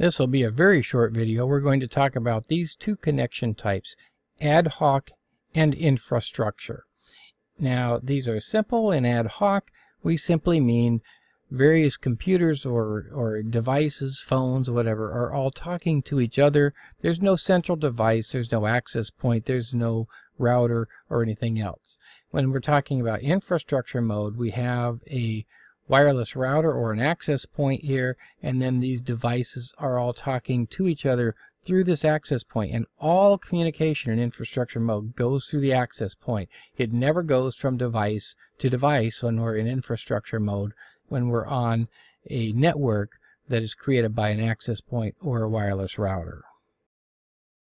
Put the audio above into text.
This will be a very short video. We're going to talk about these two connection types, ad hoc and infrastructure. Now, these are simple and ad hoc. We simply mean various computers or, or devices, phones, whatever, are all talking to each other. There's no central device, there's no access point, there's no router or anything else. When we're talking about infrastructure mode, we have a wireless router or an access point here, and then these devices are all talking to each other through this access point and all communication in infrastructure mode goes through the access point. It never goes from device to device when we're in infrastructure mode when we're on a network that is created by an access point or a wireless router.